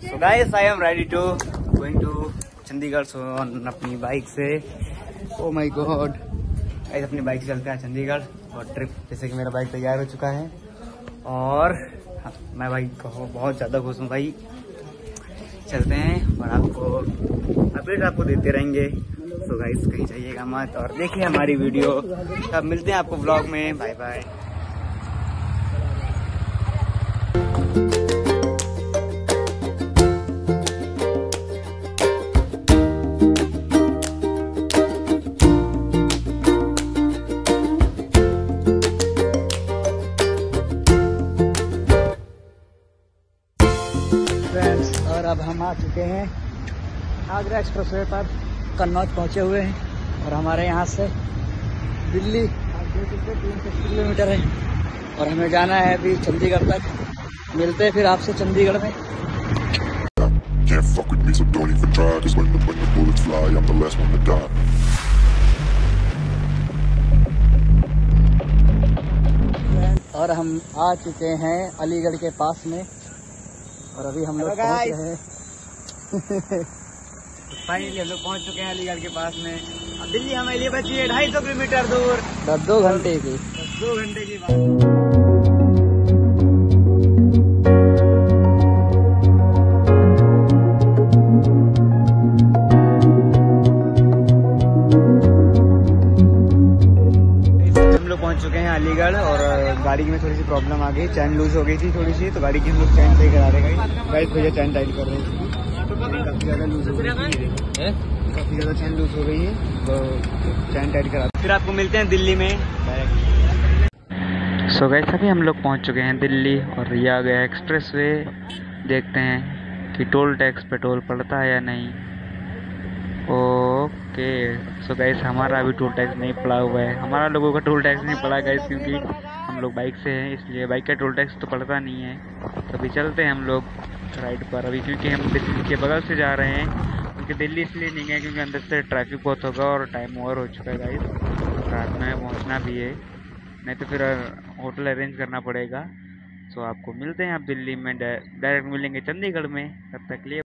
So guys, I am ready to going to Chandigarh so on अपनी bike से। Oh my god guys अपनी bike से चलते हैं चंडीगढ़ और ट्रिप जैसे कि मेरा बाइक तैयार हो चुका है। और हाँ, मैं भाई बहुत ज़्यादा खुश हूँ भाई। चलते हैं और आपको अपडेट आपको देते रहेंगे। सो गाइस कहीं जाइएगा मत और देखिए हमारी वीडियो तब मिलते हैं आपको ब्लॉग में। बाय बाय फ्रेंड्स और अब हम आ चुके हैं आगरा एक्सप्रेस वे पर कन्नौज पहुँचे हुए हैं और हमारे यहाँ से दिल्ली आप देख सकते तीन सौ किलोमीटर है और हमें जाना है अभी चंडीगढ़ तक मिलते हैं फिर आपसे चंडीगढ़ में Can't fuck with me, so don't even try. Cause when the, when the bullets fly, I'm the last one to die. और हम आ चुके हैं अलीगढ़ के पास में और अभी हम लोग पहुँच रहे हैं। फाइनली हम लोग पहुँच चुके हैं अलीगढ़ के पास में। अब दिल्ली हमारे लिए बची है ढाई सौ किलोमीटर दूर। दस दो घंटे की। दस दो घंटे की बात। पहुँच चुके हैं अलीगढ़ और गाड़ी में थोड़ी सी प्रॉब्लम आ गई। चैन लूज हो गई थी थोड़ी सी तो गाड़ी की हम लोग चैन सही करा रहे हैं गाइस भैया चैन टाइट कर रहे हैं। काफ़ी ज़्यादा लूज हो गई है? काफ़ी ज़्यादा चैन लूज हो गई है तो चैन टाइट करा। फिर आपको मिलते हैं दिल्ली में। सो गए अभी हम लोग पहुँच चुके हैं दिल्ली और ये आ गया एक्सप्रेस वे देखते हैं कि टोल टैक्स पे टोल पड़ता है या नहीं। ओके सो गैस हमारा अभी टोल टैक्स नहीं पड़ा हुआ है। हमारा लोगों का टोल टैक्स नहीं पड़ा गैस क्योंकि हम लोग बाइक से हैं, इसलिए बाइक का टोल टैक्स तो पड़ता नहीं है। तो अभी चलते हैं हम लोग राइड पर। अभी क्योंकि हम दिल्ली के बगल से जा रहे हैं क्योंकि दिल्ली इसलिए नहीं है क्योंकि अंदर से ट्रैफ़िक बहुत होगा और टाइम ओवर हो चुका है गाइस रात में पहुँचना भी है। नहीं तो फिर होटल अरेंज करना पड़ेगा। सो आपको मिलते हैं आप दिल्ली में डायरेक्ट मिलेंगे चंडीगढ़ में। तब तक लिए